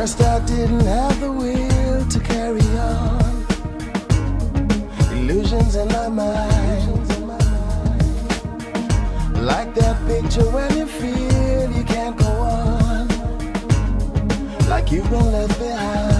First, I didn't have the will to carry on. Illusions in my mind. Like that picture when you feel you can't go on. Like you've been left behind.